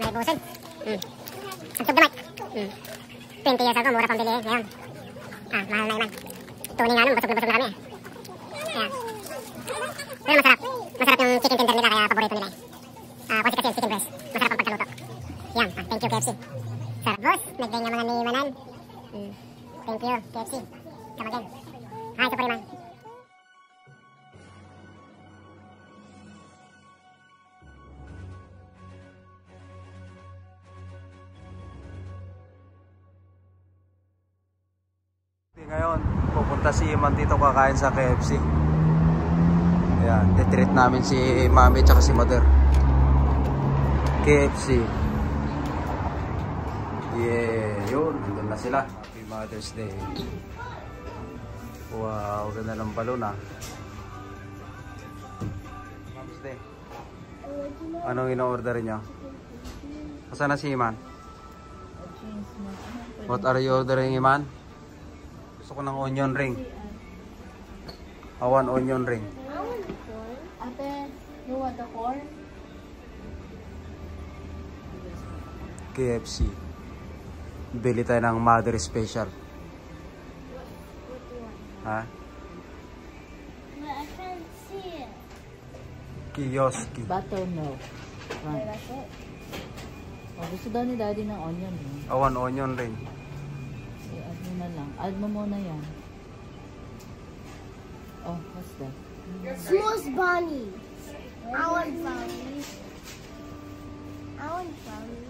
Naibusan. Mm. Tugtog na mic. Mm. 20 years ago, mura pang bili. Ngayon. Ah, mahal na naman. Tuning nga nun, basog na basog na kami. Ayan. Pero masarap. Masarap yung chicken tender nila, kaya paborito nila eh. Ah, kasi kasi yung chicken breast. Masarap ang pagkaluto. Yan, ah, thank you KFC. Sarap boss, nagday nga mga nimanan. Mm. Thank you KFC. Pupunta si Iman dito kakain sa KFC. Ayan, titreat namin si Mami at si Mother. KFC. Yeah, yun. Nandun na sila. Happy Mother's Day. Wow, ganda ng balon ah. Mother's Day. Anong ino-order niyo? Asan na si Iman? What are you ordering, Iman? Gusto ko ng onion ring. I want onion ring. Ate, you want the corn? KFC. Bili tayo ng Mother Special. Ha? But I can't see it. Kiyoski. Buttermilk. Right. Oh, gusto daw ni daddy ng onion ring. I want onion ring. Add mo muna yan. Oh, what's that? Smooth bunny. I want bunny. I want bunny.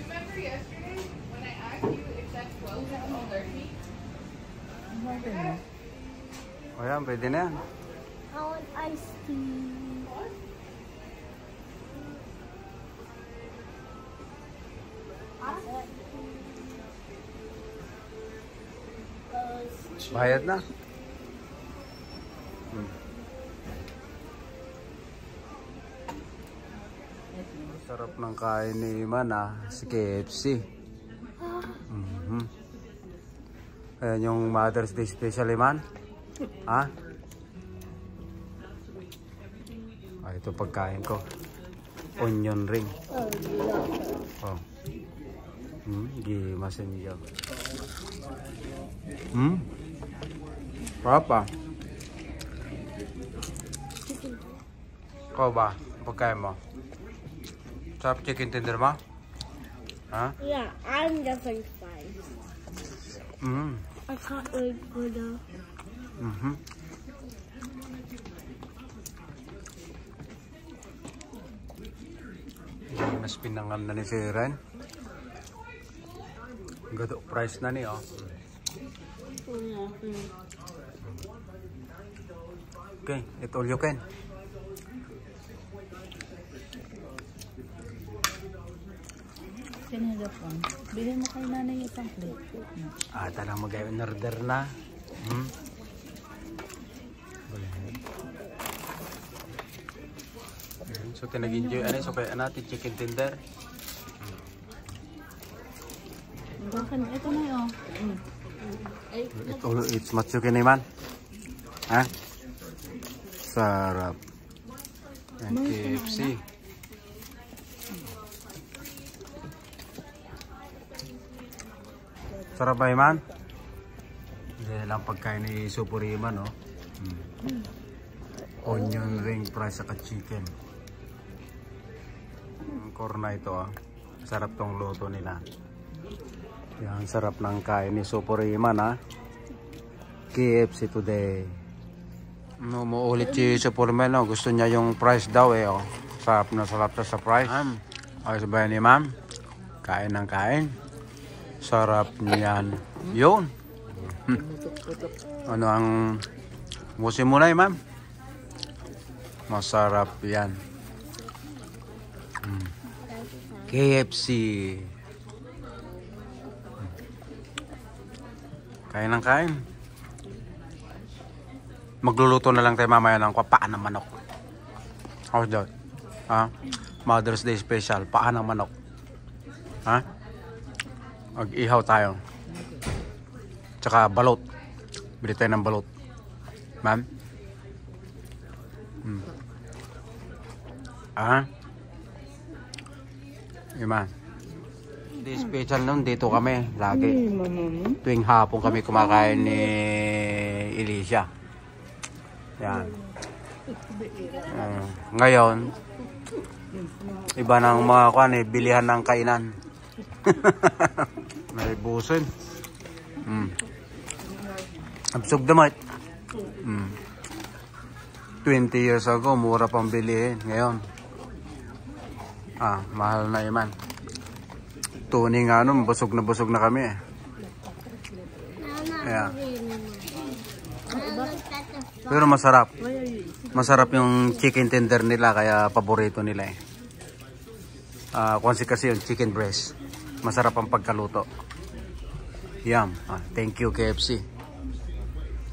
Remember yesterday when I asked you if that 12 is all dirty? Buttermilk. O yan, pwede na yan. I want iced tea. Bayad na. Hmm. Sarap ng kain ni Iman ah, si KFC. Mhm. Ayan yung Mother's Day special Iman. Ha? Ah, ito pagkain ko. Onion ring. Oh. Hmm, gimasin niya. Hmm? Papa. Ikaw ba? Pagkain mo? Sarap chicken tender mo? Ha? Yeah, I'm the french fries. Mm. I can't wait for the... Mhm. Yung nas pinangal na ni Siren. Gado price na ni oh. Okay, ito all you can. Bilhin mo kay nanay isang plate. Ah, talang mag-order na. Hmm? So, tinag-enjoy. Ano, so kaya natin chicken tender. Bakit? Ito na yun. Mm. Ay, Ito, it's matsuki naman. Ha? Sarap. Ang KFC. Sarap ba, Iman? Hindi lang pagkain ni Supurima, no? Mm. Onion ring fries saka chicken. Ang korna ito, ah. Sarap tong luto nila. Yan, sarap ng kain ni Supurima, na. KFC today. No, muulit si Supurima, no? Gusto niya yung price daw, eh, oh. Sarap na sarap na sa price. Ma'am, ayos ba ni ma'am? Kain ng kain. Sarap niyan. Yun. ano ang musin mo na eh, ma'am? Masarap yan. Mm. KFC. Kain ng kain. Magluluto na lang tayo mamaya ng paan ng manok. How's that? Ha? Mother's Day special, paan ng manok. Ha? Mag-ihaw tayo. Tsaka balot. Bili tayo ng balot. Ma'am? Hmm. Ah? Ha? Iman. Di special nun, dito kami, lagi. Tuwing hapon kami kumakain ni Elisha. Yan. Ngayon, iba ng mga kwan eh, bilihan ng kainan. May buson. Mm. Absog damit. Mm. 20 years ago, mura pang bilihin. Ngayon, ah, mahal na iman. Tuning nga nun, busog na busog na kami eh. Yeah. Pero masarap. Masarap yung chicken tender nila, kaya paborito nila eh. Ah, kasi kasi yung chicken breast. Masarap ang pagkaluto. Yum. Ah, thank you KFC.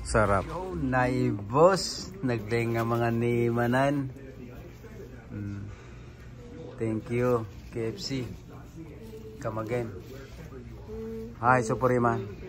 Sarap. Oh, naibos. Nagling nga mga nimanan. Mm. Thank you KFC. Come again. Hi, Superiman.